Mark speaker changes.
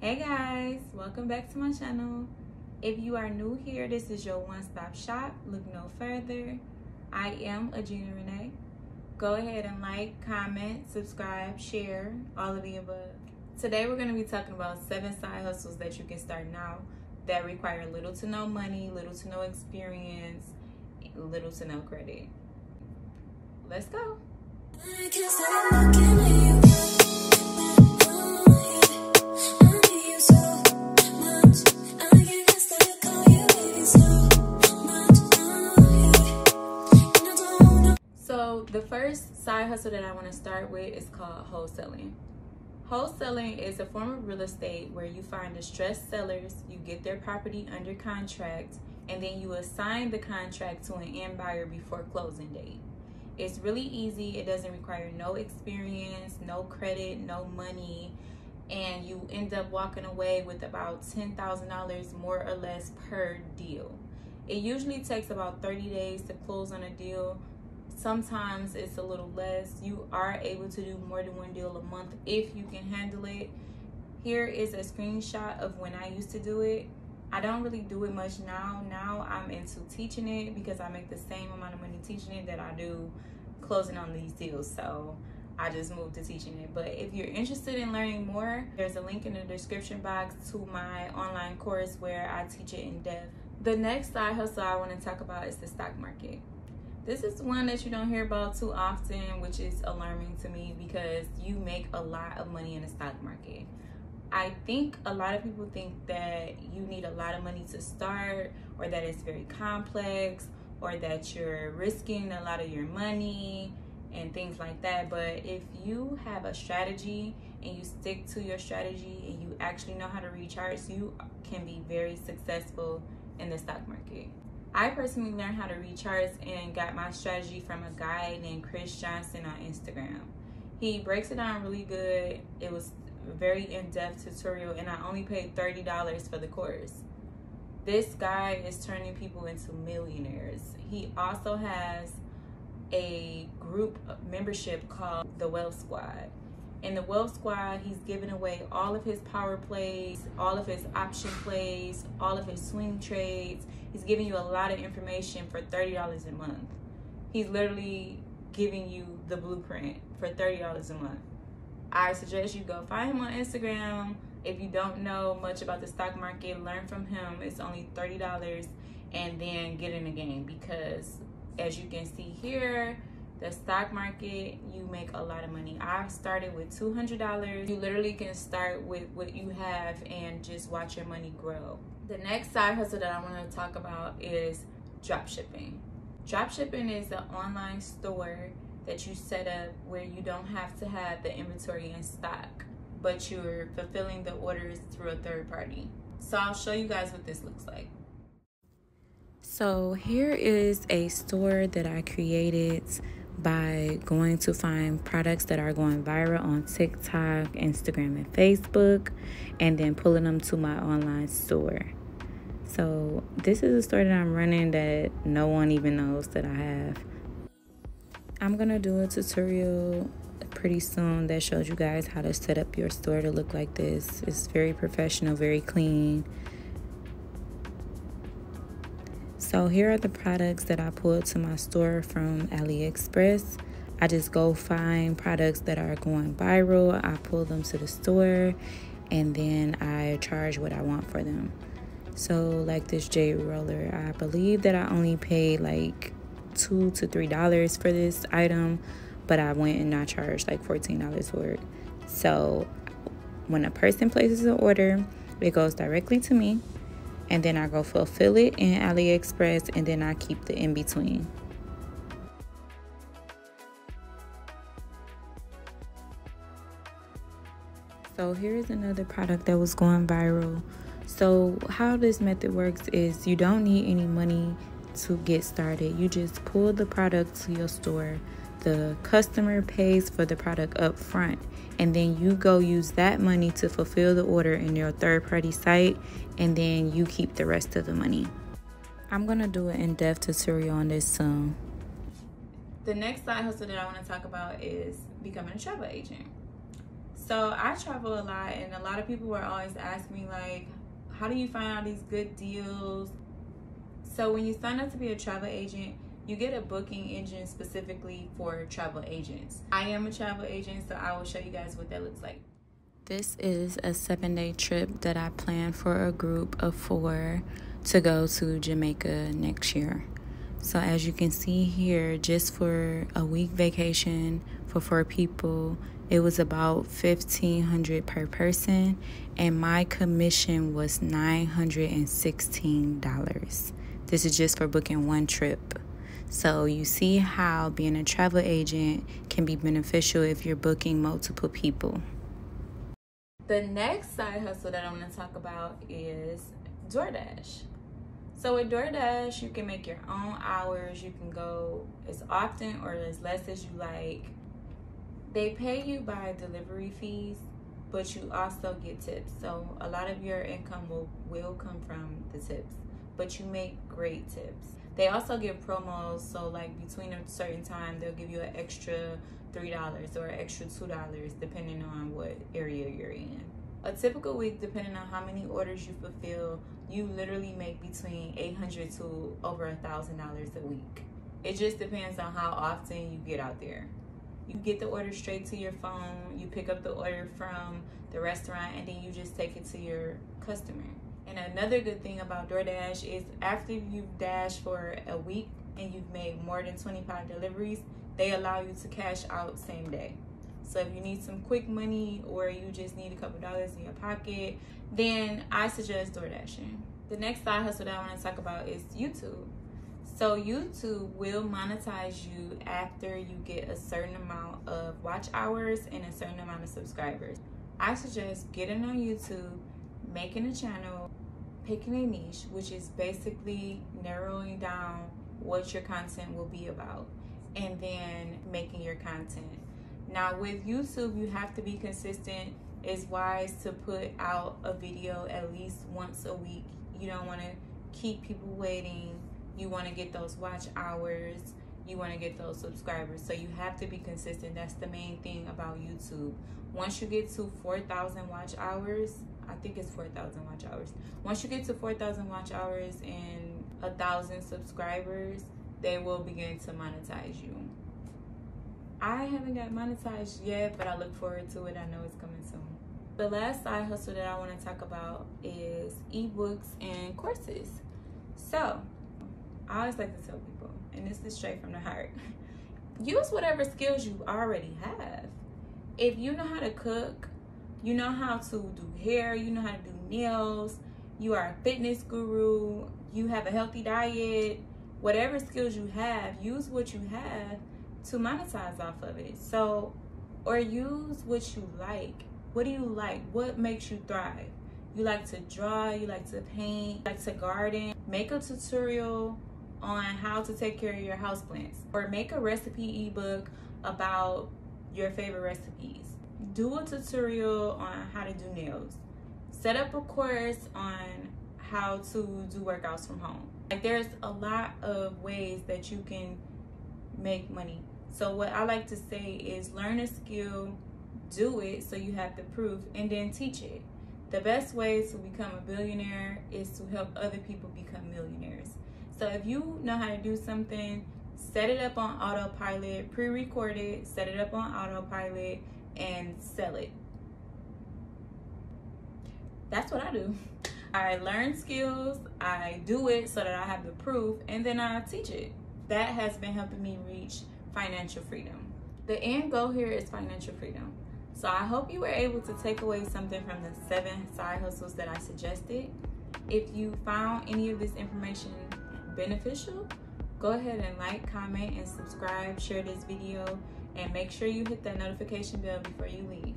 Speaker 1: Hey guys, welcome back to my channel. If you are new here, this is your one-stop shop. Look no further. I am Agina Renee. Go ahead and like, comment, subscribe, share, all of the above. Today we're going to be talking about seven side hustles that you can start now that require little to no money, little to no experience, little to no credit. Let's go. The first side hustle that I want to start with is called wholesaling. Wholesaling is a form of real estate where you find distressed sellers, you get their property under contract, and then you assign the contract to an end buyer before closing date. It's really easy. It doesn't require no experience, no credit, no money, and you end up walking away with about $10,000 more or less per deal. It usually takes about 30 days to close on a deal. Sometimes it's a little less. You are able to do more than one deal a month if you can handle it. Here is a screenshot of when I used to do it. I don't really do it much now. Now I'm into teaching it because I make the same amount of money teaching it that I do closing on these deals. So I just moved to teaching it. But if you're interested in learning more, there's a link in the description box to my online course where I teach it in depth. The next side hustle I want to talk about is the stock market. This is one that you don't hear about too often, which is alarming to me because you make a lot of money in the stock market. I think a lot of people think that you need a lot of money to start or that it's very complex or that you're risking a lot of your money and things like that. But if you have a strategy and you stick to your strategy and you actually know how to read charts, you can be very successful in the stock market. I personally learned how to read charts and got my strategy from a guy named Chris Johnson on Instagram. He breaks it down really good. It was a very in-depth tutorial and I only paid $30 for the course. This guy is turning people into millionaires. He also has a group membership called the Wealth Squad. In the Wealth Squad, he's giving away all of his power plays, all of his option plays, all of his swing trades. He's giving you a lot of information for $30 a month. He's literally giving you the blueprint for $30 a month. I suggest you go find him on Instagram. If you don't know much about the stock market, learn from him. It's only $30 and then get in the game because as you can see here, the stock market you make a lot of money. I started with $200 you literally can start with what you have and just watch your money grow. The next side hustle that i want to talk about is drop shipping. Drop shipping is an online store that you set up where you don't have to have the inventory in stock but you're fulfilling the orders through a third party. So i'll show you guys what this looks like.
Speaker 2: So here is a store that I created by going to find products that are going viral on TikTok, Instagram, and Facebook, and then pulling them to my online store. So, this is a store that I'm running that no one even knows that I have. I'm gonna do a tutorial pretty soon that shows you guys how to set up your store to look like this. It's very professional, very clean. So here are the products that I pulled to my store from AliExpress. I just go find products that are going viral. I pull them to the store and then I charge what I want for them. So like this jade roller, I believe that I only paid like two to three dollars for this item, but I went and I charged like fourteen dollars for it. So when a person places an order, it goes directly to me and then I go fulfill it in AliExpress and then I keep the in between. So here's another product that was going viral. So how this method works is you don't need any money to get started. You just pull the product to your store. The customer pays for the product up front and then you go use that money to fulfill the order in your third party site and then you keep the rest of the money. I'm going to do an in-depth tutorial on this soon.
Speaker 1: The next side hustle that I want to talk about is becoming a travel agent. So I travel a lot, and a lot of people were always asking me like, "How do you find all these good deals?" So when you sign up to be a travel agent, you get a booking engine specifically for travel agents. I am a travel agent, so I will show you guys what that looks like.
Speaker 2: This is a seven day trip that I plan for a group of four to go to Jamaica next year. So, as you can see here, just for a week vacation for four people, it was about 1500 per person, and my commission was $916. This is just for booking one trip. So, you see how being a travel agent can be beneficial if you're booking multiple people.
Speaker 1: The next side hustle that I'm going to talk about is DoorDash. So with DoorDash, you can make your own hours. You can go as often or as less as you like. They pay you by delivery fees, but you also get tips. So a lot of your income will, will come from the tips, but you make great tips. They also give promos, so like between a certain time, they'll give you an extra three dollars or extra two dollars depending on what area you're in. A typical week, depending on how many orders you fulfill, you literally make between eight hundred to over a thousand dollars a week. It just depends on how often you get out there. You get the order straight to your phone, you pick up the order from the restaurant, and then you just take it to your customer. And another good thing about DoorDash is after you've dashed for a week and you've made more than 25 deliveries, they allow you to cash out same day. So if you need some quick money or you just need a couple dollars in your pocket, then I suggest DoorDashing. The next side hustle that I want to talk about is YouTube. So YouTube will monetize you after you get a certain amount of watch hours and a certain amount of subscribers. I suggest getting on YouTube, making a channel, picking a niche, which is basically narrowing down what your content will be about, and then making your content. Now, with YouTube, you have to be consistent. It's wise to put out a video at least once a week. You don't want to keep people waiting. You want to get those watch hours. You want to get those subscribers. So you have to be consistent. That's the main thing about YouTube. Once you get to 4,000 watch hours, I think it's 4,000 watch hours. Once you get to 4,000 watch hours and a thousand subscribers, they will begin to monetize you. I haven't got monetized yet, but I look forward to it. I know it's coming soon. The last side hustle that I want to talk about is ebooks and courses. So, I always like to tell people, and this is straight from the heart use whatever skills you already have. If you know how to cook, you know how to do hair, you know how to do nails, you are a fitness guru, you have a healthy diet, whatever skills you have, use what you have to monetize off of it. So, or use what you like. What do you like? What makes you thrive? You like to draw, you like to paint, like to garden. Make a tutorial on how to take care of your houseplants or make a recipe ebook about your favorite recipes. Do a tutorial on how to do nails. Set up a course on how to do workouts from home. Like there's a lot of ways that you can make money. So what I like to say is learn a skill, do it so you have the proof, and then teach it. The best way to become a billionaire is to help other people become millionaires. So if you know how to do something, set it up on autopilot, pre-record it, set it up on autopilot, and sell it. That's what I do. I learn skills, I do it so that I have the proof, and then I teach it. That has been helping me reach financial freedom. The end goal here is financial freedom. So I hope you were able to take away something from the seven side hustles that I suggested. If you found any of this information beneficial, go ahead and like, comment, and subscribe, share this video, and make sure you hit that notification bell before you leave.